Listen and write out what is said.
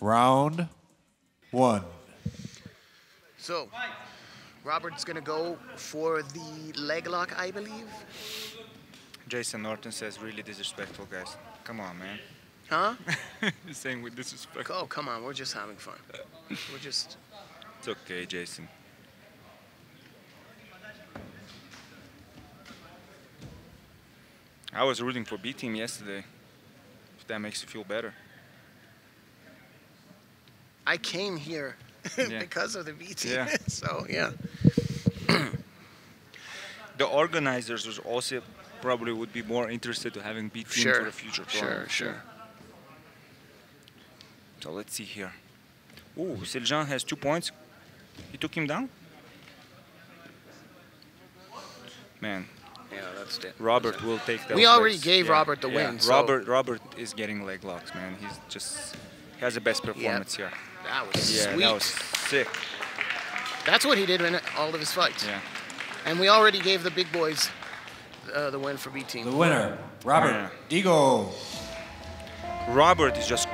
Round one. So, Robert's gonna go for the leg lock, I believe. Jason Norton says really disrespectful, guys. Come on, man. Huh? He's saying with disrespect. Oh, come on, we're just having fun. We're just. It's okay, Jason. I was rooting for B team yesterday. If that makes you feel better. I came here Yeah. because of the B team. Yeah. so yeah. The organizers was also probably would be more interested to having B team Sure, for the future sure, tournament. sure. So let's see here. Ooh, Sejlhan has two points. He took him down? Man, Yeah, that's it. Robert will take that. We already gave Robert the win, so- Robert Robert is getting leg locks, man. He's just he has the best performance here. That was Yeah, sweet. that was sick. That's what he did in all of his fights. Yeah. And we already gave the big boys uh, the win for B team. The winner, Robert Yeah. Diggle. Robert is just